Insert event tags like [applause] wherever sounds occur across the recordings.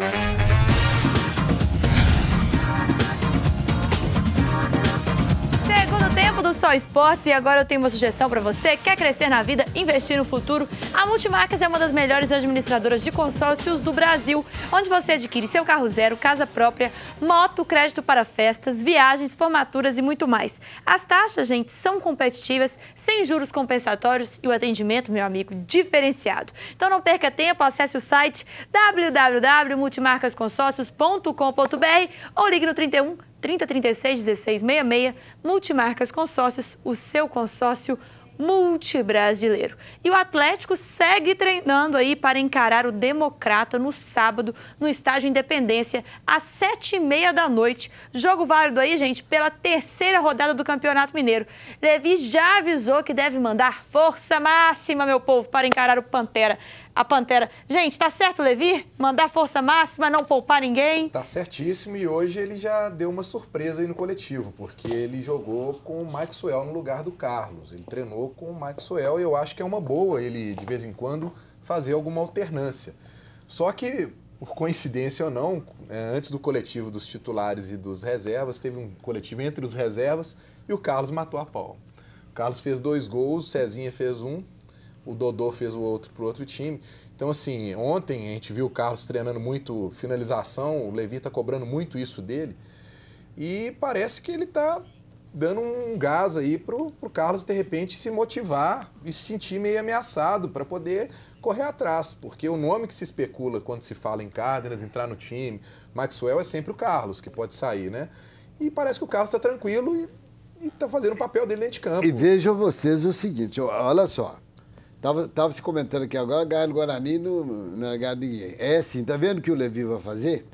do Só Esportes e agora eu tenho uma sugestão para você. Quer crescer na vida, investir no futuro? A Multimarcas é uma das melhores administradoras de consórcios do Brasil, onde você adquire seu carro zero, casa própria, moto, crédito para festas, viagens, formaturas e muito mais. As taxas, gente, são competitivas, sem juros compensatórios e o atendimento, meu amigo, diferenciado. Então não perca tempo, acesse o site www.multimarcasconsórcios.com.br ou ligue no 31 3036 1666, Multimarcas Consórcios, o seu consórcio multibrasileiro. E o Atlético segue treinando aí para encarar o Democrata no sábado, no Estádio Independência, às sete e meia da noite. Jogo válido aí, gente, pela terceira rodada do Campeonato Mineiro. Levi já avisou que deve mandar força máxima, meu povo, para encarar o Pantera a Pantera. Gente, tá certo, Levi? Mandar força máxima, não poupar ninguém? Tá certíssimo e hoje ele já deu uma surpresa aí no coletivo, porque ele jogou com o Maxwell no lugar do Carlos. Ele treinou com o Maxwell e eu acho que é uma boa ele, de vez em quando, fazer alguma alternância. Só que, por coincidência ou não, é, antes do coletivo dos titulares e dos reservas, teve um coletivo entre os reservas e o Carlos matou a pau. O Carlos fez dois gols, Cezinha fez um, o Dodô fez o outro para outro time. Então, assim, ontem a gente viu o Carlos treinando muito finalização, o Levi está cobrando muito isso dele. E parece que ele está dando um gás aí para o Carlos, de repente, se motivar e se sentir meio ameaçado para poder correr atrás. Porque o nome que se especula quando se fala em Cárdenas, entrar no time, Maxwell, é sempre o Carlos, que pode sair, né? E parece que o Carlos está tranquilo e está fazendo o papel dele dentro de campo. E vejam vocês o seguinte, olha só, Tava, tava se comentando aqui agora, ganhar no Guarani não, não é ganhar ninguém. É assim, tá vendo o que o Levi vai fazer?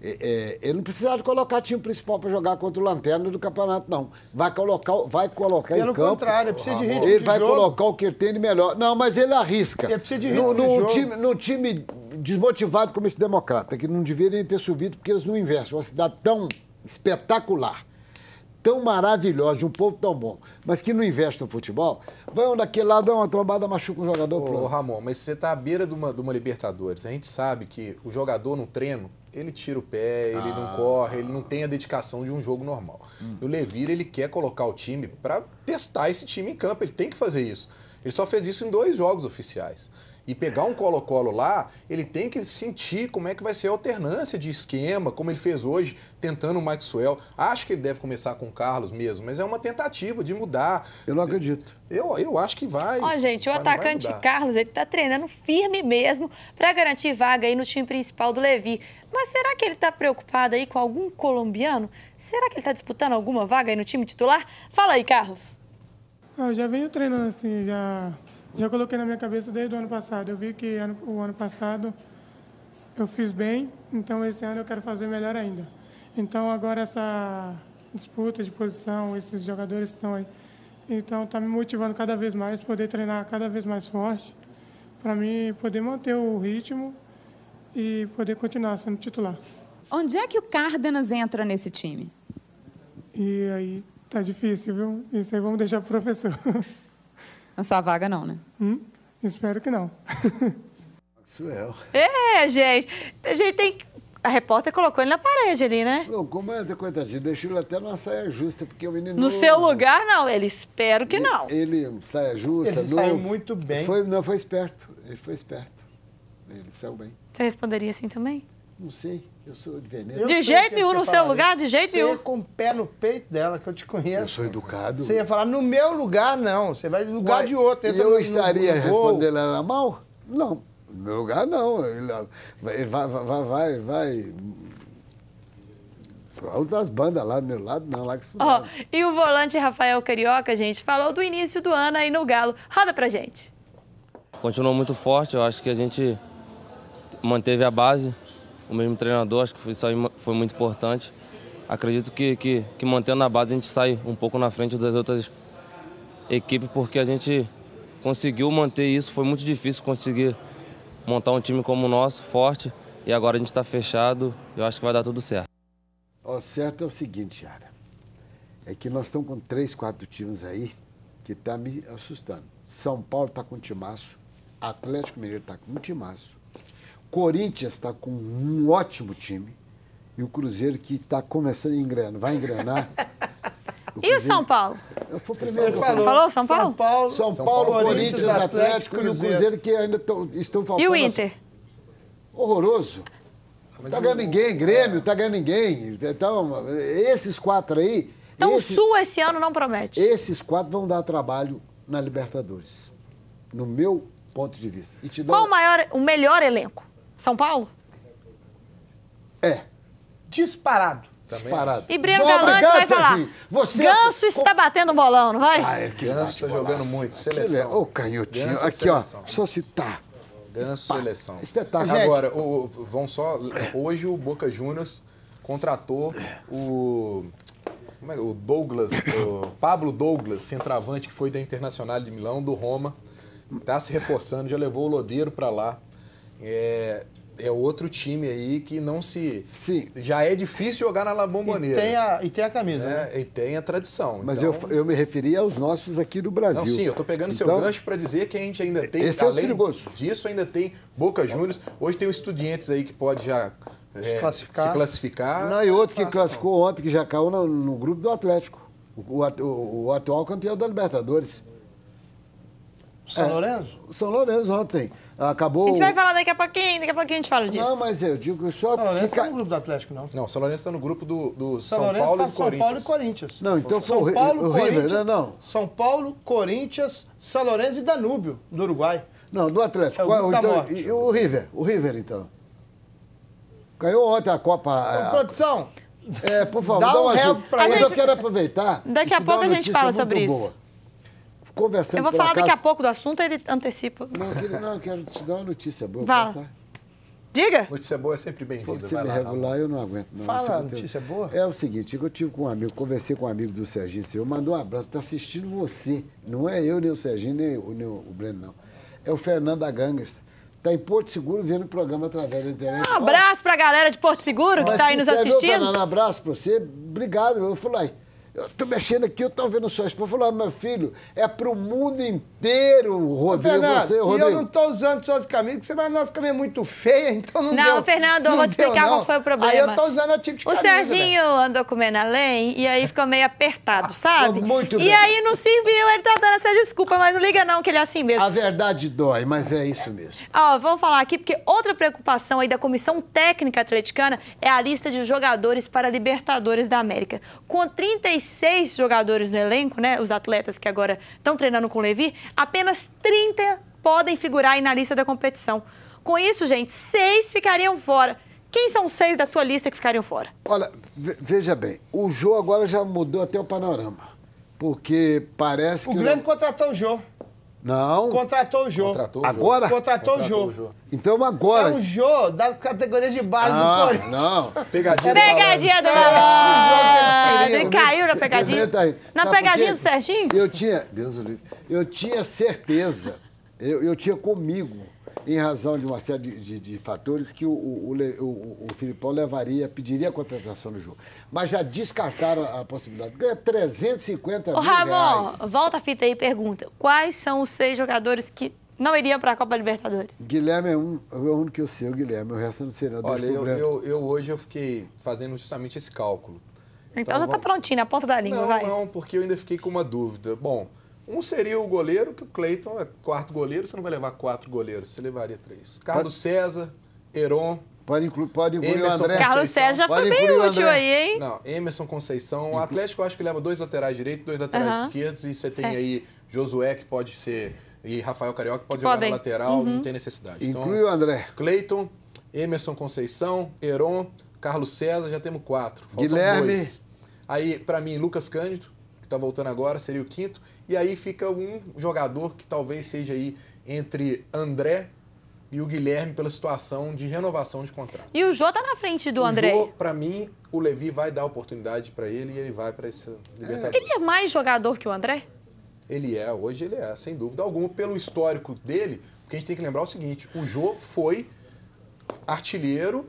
É, é, ele não precisa de colocar time principal para jogar contra o Lanterna do campeonato, não. Vai colocar, vai colocar Pelo em campo. contrário, precisa de ritmo Ele de vai jogo. colocar o que ele tem de melhor. Não, mas ele arrisca. Ele precisa de no, ritmo de no jogo. time, no time desmotivado como esse democrata, que não deveria ter subido porque eles não investem. Uma cidade tão espetacular tão maravilhosa, de um povo tão bom, mas que não investe no futebol, vai daquele lado, dá uma trombada, machuca um jogador. Ô, pronto. Ramon, mas você tá à beira de uma, de uma Libertadores. A gente sabe que o jogador no treino, ele tira o pé, ele não corre, ele não tem a dedicação de um jogo normal. E o Levir, ele quer colocar o time para testar esse time em campo, ele tem que fazer isso. Ele só fez isso em dois jogos oficiais. E pegar um Colo-Colo lá, ele tem que sentir como é que vai ser a alternância de esquema, como ele fez hoje, tentando o Maxwell. Acho que ele deve começar com o Carlos mesmo, mas é uma tentativa de mudar. Eu não acredito. Eu, eu acho que vai. Ó, gente, o vai- atacante. Carlos, ele tá treinando firme mesmo para garantir vaga aí no time principal do Levi. Mas será que ele tá preocupado aí com algum colombiano? Será que ele tá disputando alguma vaga aí no time titular? Fala aí, Carlos. Ah, Eu já venho treinando assim, já, já coloquei na minha cabeça desde o ano passado. Eu vi que ano- o ano passado eu fiz bem, então esse ano eu quero fazer melhor ainda. Então agora essa disputa de posição, esses jogadores que estão aí, então está me motivando cada vez mais, poder treinar cada vez mais forte, para mim poder manter o ritmo e poder continuar sendo titular. Onde é que o Cárdenas entra nesse time? E aí tá difícil, viu? Isso aí vamos deixar pro professor. [laughs] Na sua vaga, não, né? Hum? Espero que não. [laughs] Maxwell. É, gente. A gente tem que... A repórter colocou ele na parede ali, né? Não, como é, coitadinho, deixou ele até numa saia justa, porque o menino. No novo, seu lugar, não. Ele espero que não. Ele, ele saia justa, Ele novo. saiu muito bem. Foi, não, foi esperto. Ele foi esperto. Ele saiu bem. Você responderia assim também? Não sei, eu sou de veneno. Eu De jeito nenhum você no seu lugar, de jeito Você nenhum. ia com o pé no peito dela, que eu te conheço. Eu sou educado. Você ia falar, no meu lugar, não. Você vai no lugar Ué, de outro. E eu no- estaria no respondendo ela mal? Não. No meu lugar, não. Ele, ele vai, vai, vai, vai, vai. Outras bandas lá do meu lado, não, lá que se fuderam. e o volante Rafael Carioca, gente, falou do início do ano aí no Galo. Roda pra gente. continuou muito forte. Eu acho que a gente manteve a base, o mesmo treinador, acho que isso aí foi muito importante. Acredito que, que, que mantendo a base a gente sai um pouco na frente das outras equipes, porque a gente conseguiu manter isso. Foi muito difícil conseguir montar um time como o nosso, forte, e agora a gente está fechado. Eu acho que vai dar tudo certo. O certo é o seguinte, Yara. É que nós estamos com três, quatro times aí que tá me assustando. São Paulo está com um timaço. Atlético Mineiro está com um timaço. Corinthians está com um ótimo time. E o Cruzeiro que está começando a engrenar, vai engrenar. [laughs] E o São Paulo? Eu fui primeiro. Falei. Falou São Paulo? São Paulo, São, São Paulo, Corinthians, Atlético, e o Cruzeiro que ainda tão- estão faltando. E o as- Inter? Horroroso. Não tá ganhando ninguém, Grêmio, tá ganhando ninguém. Então, esses quatro aí. Então esse- o Sul esse ano não promete. Esses quatro vão dar trabalho na Libertadores. No meu ponto de vista. E te dou- Qual o maior, o melhor elenco? São Paulo? É, Disparado. Também parado. E Breno Galante obrigado, vai falar. Você Ganso está batendo bolão, não vai? Ah, ele que Ganso tá bolaço. jogando muito. É- Seleção. Ô, canhotinho. Ganso é Aqui, ó. seleção. Só citar. Ganso seleção. Espetáculo. Agora, o, o- vão só. Hoje o Boca Juniors contratou o. como é, o Douglas, o Pablo Douglas, centroavante que foi da Internacional de Milão, do Roma. Está se reforçando, já levou o Lodeiro para lá. É, é outro time aí que não se. Sim. Já é difícil jogar na La E Bombonera. tem a, e tem a camisa, né? né? E tem a tradição. Mas Então- eu, eu me referi aos nossos aqui do Brasil. Não, sim, eu tô pegando seu Então, gancho para dizer que a gente ainda tem, Esse é além perigoso. disso, ainda tem Boca Juniors. Hoje tem o Estudiantes aí que pode já é, classificar. se classificar. Não, e outro que classificou ontem, que já caiu no, no grupo do Atlético. O, o- o- o atual campeão da Libertadores. São É. Lourenço? São Lourenço ontem. Acabou. A gente vai falar daqui a pouquinho, daqui a pouquinho a gente fala disso. Não, mas eu digo só São Lourenço que. não tá ca- no grupo do Atlético, não. não. Não, o São Lourenço está no grupo do, do São, São, Lourenço Paulo tá e São Corinthians. Paulo e Corinthians. Não, então foi São o Ri- Paulo, o River, Corinthians, né? Não. São Paulo, Corinthians, São Lourenço e Danúbio, do Uruguai. Não, do Atlético. É o Qual- então, e o River, o River, então. Ganhou ontem a Copa. Ô, a- produção, É, por favor, Dá dá, um uma help ajuda. pra Mas ele. eu quero aproveitar. Daqui a pouco uma a gente fala sobre isso. boa. Conversando Eu vou falar daqui a pouco do assunto, ele antecipa. Não, eu não, eu quero te dar uma notícia boa. Falar? Diga. Notícia boa é sempre bem-vinda. Se me lá, regular, eu não aguento. Não. Fala, notícia boa. É o seguinte, eu tive com um amigo, conversei com um amigo do Serginho Seu, mandou um abraço, está assistindo você. Não é eu, nem o Serginho, nem, o- nem o Breno, não. É o Fernando da Gangster. Está em Porto Seguro vendo o programa através da internet. Um abraço pra galera de Porto Seguro que Mas tá aí nos assistindo. Fernando, um abraço pra você. Obrigado. Eu falei, eu tô mexendo aqui, eu tô vendo sua esposa. Eu falei, meu filho, é pro mundo inteiro, Rodrigo. Fernando, você, e eu Rodrigo. não tô usando suas camisas, porque você vai, nossa camisa é muito feia, [laughs] então não, Não, deu. Fernando, eu vou te deu, explicar não. qual foi o problema. Aí eu tô usando o tipo de O camisa, Serginho andou comendo além e aí ficou meio apertado, sabe? Muito e bem. aí não se viu, ele tá dando essa desculpa, mas não liga não, que ele é assim mesmo. A verdade dói, mas é isso mesmo. Ó, vamos falar aqui, porque outra preocupação aí da Comissão Técnica Atleticana é a lista de jogadores para a Libertadores da América. Com 36 jogadores no elenco, né, os atletas que agora estão treinando com o Levi, apenas 30 podem figurar aí na lista da competição. Com isso, gente, seis ficariam fora. Quem são os seis da sua lista que ficariam fora? Olha, ve- veja bem, o jogo agora já mudou até o panorama. Porque parece O que. Grêmio contratou o Jô. Não. Contratou o Jô. Contratou o Agora? jogo. Contratou o Contratou Jô. Então agora. É o Jô das categorias de base do Ah, Corinthians. não. Pegadinha do Pegadinha do malandro! Ele caiu na pegadinha? Tá. Na Sabe pegadinha do Serginho? Eu tinha, Deus o livre, eu tinha certeza, eu, eu tinha comigo, em razão de uma série de, de- de fatores, que o, o, o, o- Filipão levaria, pediria a contratação do jogo. Mas já descartaram a, possibilidade. Ganha 350 Ô, mil Ramon, reais. volta a fita aí e pergunta. Quais são os seis jogadores que não iriam para a Copa Libertadores? Guilherme é um, é o único que eu sei, o Guilherme, o resto eu não sei. Não, Olha, eu, eu, eu hoje eu fiquei fazendo justamente esse cálculo. Então, Então, já tá vamos- prontinho, na ponta da língua, Não, vai. não, porque eu ainda fiquei com uma dúvida. Bom, um seria o goleiro, que o Cleiton é quarto goleiro, você não vai levar quatro goleiros, você levaria três. Carlos César, Heron, Pode incluir, pode incluir o Emerson André. Carlos Conceição. César já Pode foi bem o útil André. aí, hein? Não, Emerson Conceição. O Atlético eu acho que leva dois laterais direitos, dois laterais Aham. esquerdos. E você tem Certo. aí Josué, que pode ser. E Rafael Carioca, que pode Podem. jogar na lateral, não tem necessidade. Inclui o André. Cleiton, Emerson Conceição, Heron, Carlos César, já temos quatro. Faltam Guilherme. dois. Aí, pra mim, Lucas Cândido, que tá voltando agora, seria o quinto. E aí fica um jogador que talvez seja aí entre André e o Guilherme pela situação de renovação de contrato. E o Jô tá na frente do O André. Jô, pra mim, o Levi vai dar oportunidade pra ele e ele vai pra essa Libertadores. Ele é mais jogador que o André? Ele é, hoje ele é, sem dúvida alguma, pelo histórico dele, porque a gente tem que lembrar o seguinte, o Jô foi artilheiro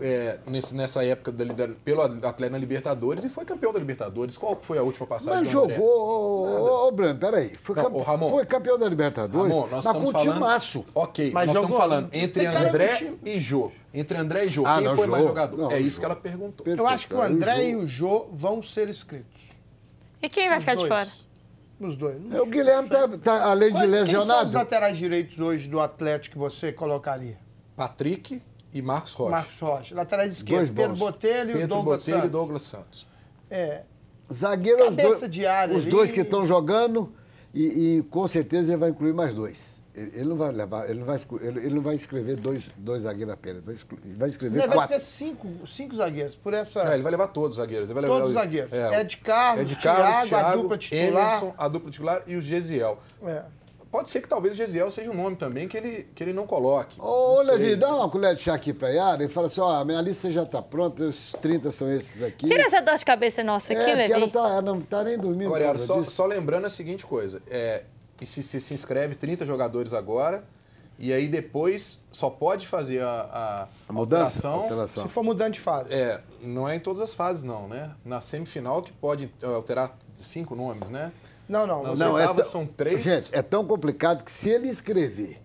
é, nesse- nessa época da, lider- pelo Atlético na Libertadores e foi campeão da Libertadores. Qual foi a última passagem Mas do André? jogou. Ô, ô, ô, Breno, peraí. Foi, Não, campe- Ramon. foi campeão da Libertadores, Ramon, nós mas estamos com falando. timaço. Ok, Mas nós estamos jogou- falando entre André e Jô. Entre André e Jô, Ah, quem não, foi mais Jô. jogador? Não, é isso Jô. que ela perguntou. Perfeito. Eu acho que o André e o Jô vão ser inscritos. E quem vai Os ficar de dois. fora? Os dois. É, O Guilherme tá, tá, além de Quais- Quem são os lesionado. laterais direitos hoje do Atlético que você colocaria? Patrick e Marcos Rocha. Marcos Rocha. Laterais esquerdos, Pedro. Botelho e o Pedro Douglas Botelho e Santos. Douglas Santos. É, Zagueiro, os Cabeça dois, de área os ali. dois que estão jogando e, e com certeza ele vai incluir mais dois. Ele, ele não vai levar, ele não vai, ele, ele não vai escrever dois, dois zagueiros apenas, vai, exclu- ele vai escrever ele vai quatro. escrever cinco, cinco zagueiros por essa. É, ele vai levar todos os zagueiros. Ele vai Todos levar, os zagueiros. É, Ed Carlos, Ed Carlos, Thiago, a Thiago, dupla titular. Emerson, a dupla titular e o Gesiel. É. Pode ser que talvez o Gesiel seja um nome também que ele, que ele não coloque. Ô, Não sei, Levi, dá uma colher de chá aqui pra Yara e fala assim, ó, a minha lista já tá pronta, os 30 são esses aqui. Tira essa dor de cabeça nossa é, aqui, porque Levi. ela, tá, ela não tá nem dormindo. Agora, por Yara, só, só lembrando a seguinte coisa. É, e se, se, se inscreve 30 jogadores agora, e aí depois só pode fazer a, a, A mudança, alteração. alteração. Se for mudando de fase. É, não é em todas as fases, não, né? Na semifinal que pode eh, alterar cinco nomes, né? Não, não. Não. Não, é são três. Gente, é tão complicado que se ele escrever,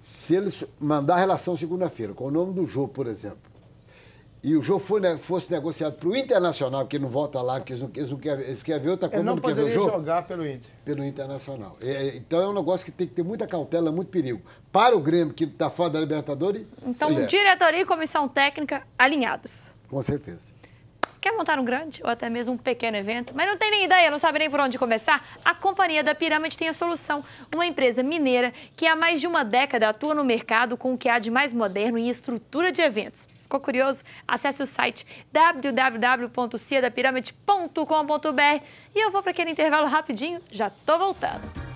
se ele mandar a relação segunda-feira com o nome do jogo, por exemplo, e o jogo foi, fosse negociado para o Internacional, que não volta lá, porque eles não, eles não querem, eles querem ver outra coisa, não não quer ver o poderia jogo, jogar pelo Inter. pelo Internacional. É, então é um negócio que tem que ter muita cautela, muito perigo. Para o Grêmio, que está fora da Libertadores, Então, é. diretoria e comissão técnica alinhados. com certeza. Quer montar um grande ou até mesmo um pequeno evento, mas não tem nem ideia, não sabe nem por onde começar? A Companhia da Pirâmide tem a solução. Uma empresa mineira que há mais de uma década atua no mercado com o que há de mais moderno em estrutura de eventos. Ficou curioso? Acesse o site www.ciadapiramide.com.br e eu vou para aquele intervalo rapidinho, já tô voltando.